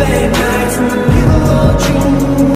baby.